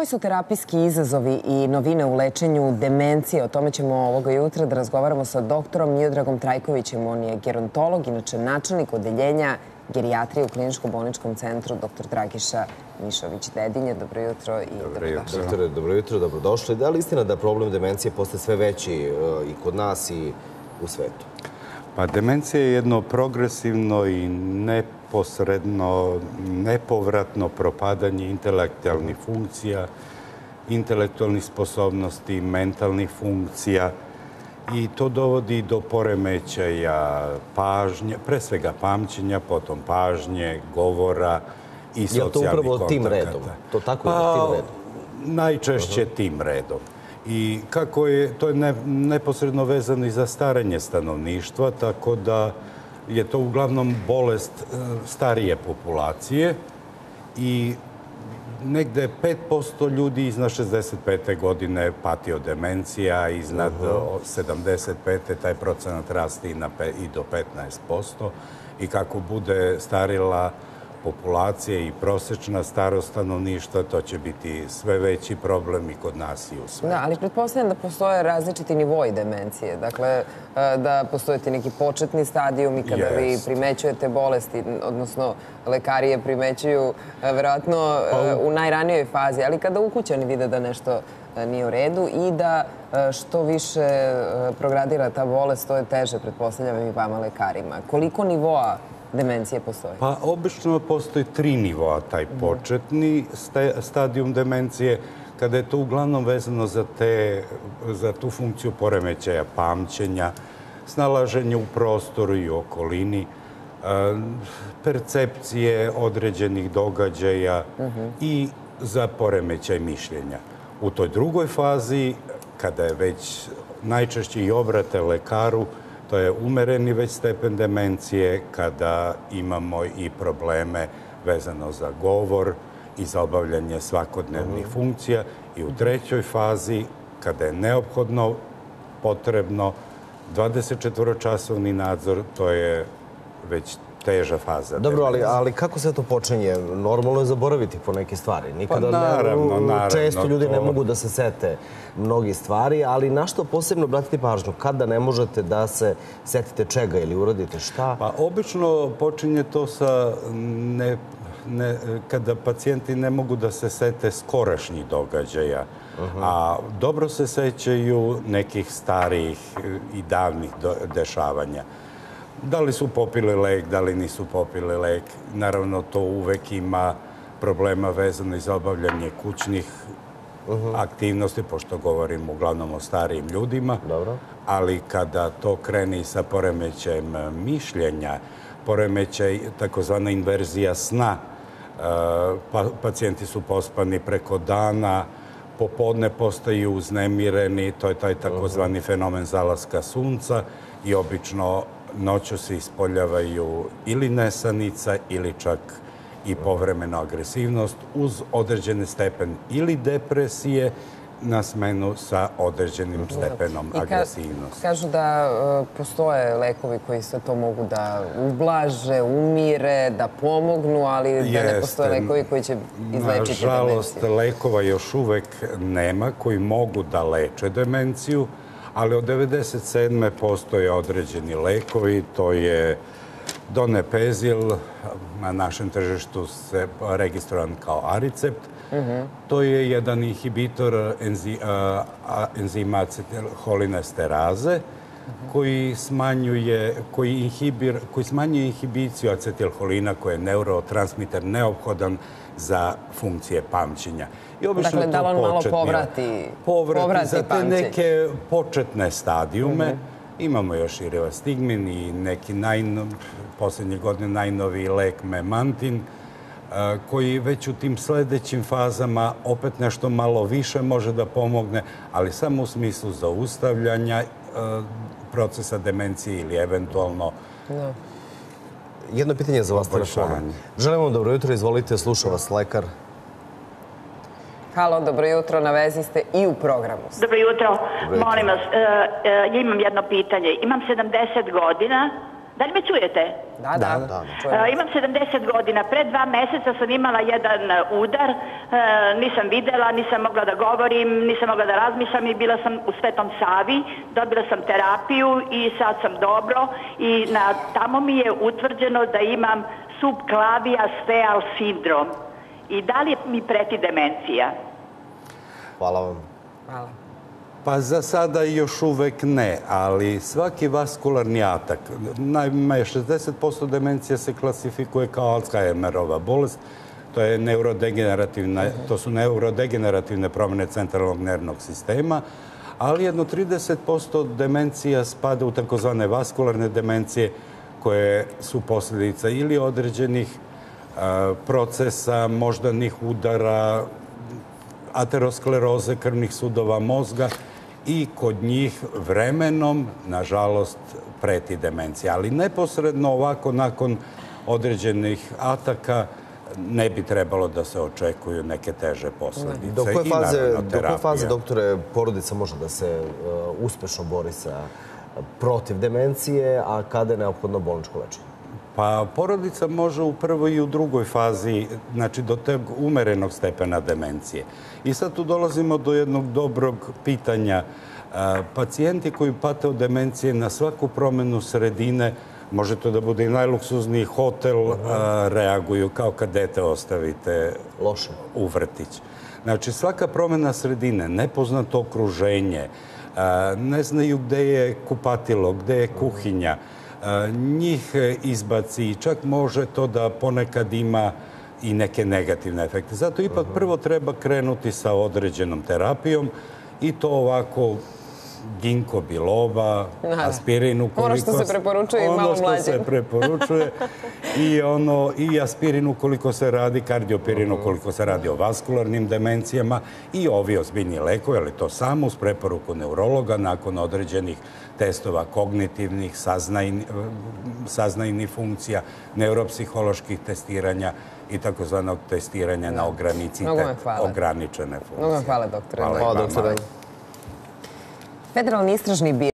koji su terapijski izazovi i novine u lečenju demencije? O tome ćemo ovoga jutra da razgovaramo sa doktorom Miodragom Trajkovićem. On je gerontolog, inače načelnik odeljenja gerijatrije u kliničko-bolničkom centru dr. Dragiša Mišović-Dedinje. Dobro jutro i dobro. Doktore, dobro jutro, dobrodošli. Da li istina da problem demencije postaje sve veći e, i kod nas i u svetu? Pa demencija je jedno progresivno i neposredno, nepovratno propadanje intelektualnih funkcija, intelektualnih sposobnosti, mentalnih funkcija i to dovodi do poremećaja pažnje, pre svega pamćenja, potom pažnje, govora i socijalnih kontakata. Je to upravo tim redom? To tako pa, je tim redom? Najčešće uh -huh. tim redom. I kako je, to je ne, neposredno vezano i za staranje stanovništva, tako da je to uglavnom bolest e, starije populacije i negde 5% ljudi iznad 65. godine pati od demencija, iznad uh -huh. 75. taj procenat rasti i, na, i do 15%. I kako bude starila populacije i prosečna starost stanovništva, to će biti sve veći problem i kod nas i u svetu. Da, ali pretpostavljam da postoje različiti nivoji demencije. Dakle, e, da postoje ti neki početni stadijum i kada vi primećujete bolesti, odnosno lekari je primećuju e, verovatno e, pa u najranijoj fazi, ali kada ukućani vide da nešto nije u redu i da što više progradira ta bolest, to je teže, pretpostavljam i vama lekarima. Koliko nivoa demencije postoji? Pa, obično postoji tri nivoa, taj početni stadijum demencije, kada je to uglavnom vezano za, te, za tu funkciju poremećaja pamćenja, snalaženje u prostoru i okolini, percepcije određenih događaja i za poremećaj mišljenja. U toj drugoj fazi, kada je već najčešće i obrate lekaru, To je umereni već stepen demencije kada imamo i probleme vezano za govor i za obavljanje svakodnevnih mhm. funkcija. I u trećoj fazi, kada je neophodno potrebno 24-časovni nadzor, to je već teža faza. Dobro, ali, ali kako se to počinje? Normalno je zaboraviti po neke stvari. Nikada pa naravno, naravno. Često ljudi to... ne mogu da se sete mnogi stvari, ali na što posebno obratiti pažnju? Kada ne možete da se setite čega ili uradite šta? Pa obično počinje to sa ne, ne, kada pacijenti ne mogu da se sete skorašnjih događaja. Uh -huh. A dobro se sećaju nekih starijih i davnih do, dešavanja. Da li su popili lek, da li nisu popili lek. Naravno, to uvek ima problema vezano i za obavljanje kućnih uh -huh. aktivnosti, pošto govorim uglavnom o starijim ljudima. Dobro. Ali kada to kreni sa poremećajem mišljenja, poremećaj, takozvana inverzija sna, e, pa, pacijenti su pospani preko dana, popodne postaju uznemireni, to je taj takozvani fenomen zalaska sunca i obično noću se ispoljavaju ili nesanica ili čak i povremeno agresivnost uz određene stepen ili depresije na smenu sa određenim stepenom ka, agresivnosti. Kažu da uh, postoje lekovi koji sve to mogu da ublaže, umire, da pomognu, ali Jeste. da ne postoje lekovi koji će izlečiti Nažalost, demenciju. lekova još uvek nema koji mogu da leče demenciju ali od 97. postoje određeni lekovi, to je Donepezil, na našem tržištu se registrovan kao Aricept. To je jedan inhibitor enzima acetilholinesteraze. Koji smanjuje, koji, inhibir, koji smanjuje inhibiciju acetilholina koji je neurotransmiter neophodan za funkcije pamćenja. I obično dakle, da on malo povrati, povrati, povrati za te pamćenje. neke početne stadijume. Mm -hmm. Imamo još i revastigmin i neki najno, poslednje godine najnoviji lek Memantin, koji već u tim sledećim fazama opet nešto malo više može da pomogne, ali samo u smislu zaustavljanja procesa demencije ili eventualno no. Jedno pitanje za vas telefona. Želim vam dobro jutro, izvolite, sluša vas lekar. Halo, dobro jutro, na vezi ste i u programu. Dobro jutro, molim vas, uh, uh, ja imam jedno pitanje. Imam 70 godina, Da li me čujete? Da, da. Da, da. čujemo. E, imam 70 godina. Pred dva meseca sam imala jedan e, udar. E, nisam videla, nisam mogla da govorim, nisam mogla da razmišljam i bila sam u Svetom Savi. Dobila sam terapiju i sad sam dobro. I na, tamo mi je utvrđeno da imam subklavija steal sindrom. I da li mi preti demencija? Hvala vam. Hvala. Pa za sada još uvek ne, ali svaki vaskularni atak, naime 60% demencija se klasifikuje kao Alzheimerova bolest, to je neurodegenerativna, to su neurodegenerativne promjene centralnog nervnog sistema, ali jedno 30% demencija spada u takozvane vaskularne demencije koje su posljedica ili određenih procesa, moždanih udara, ateroskleroze krvnih sudova mozga i kod njih vremenom, nažalost, preti demencija. Ali neposredno ovako nakon određenih ataka ne bi trebalo da se očekuju neke teže posledice. Do koje faze, do koje faze, doktore, porodica može da se uh, uspešno bori sa protiv demencije, a kada je neophodno bolničko lečenje? Pa porodica može u prvoj i u drugoj fazi, znači do tog umerenog stepena demencije. I sad tu dolazimo do jednog dobrog pitanja. A, Pacijenti koji pate od demencije na svaku promenu sredine, može to da bude i najluksuzniji hotel, a, reaguju kao kad dete ostavite Loše. u vrtić. Znači, svaka promjena sredine, nepoznato okruženje, a, ne znaju gde je kupatilo, gde je kuhinja, njih e, izbaci i čak može to da ponekad ima i neke negativne efekte. Zato ipak prvo treba krenuti sa određenom terapijom i to ovako ginko biloba, Da. aspirin ukoliko... Ono što se preporučuje i malo Ono što mlađim. se preporučuje i ono i aspirin ukoliko se radi kardiopirin ukoliko se radi o vaskularnim demencijama i ovi ozbiljni lekovi, ali to samo uz preporuku neurologa nakon određenih testova kognitivnih, saznajni, saznajnih funkcija, neuropsiholoških testiranja i takozvanog testiranja na vam hvala. ograničene funkcije. Mnogo vam hvala, doktore. Hvala i vama. Federalni istražni bir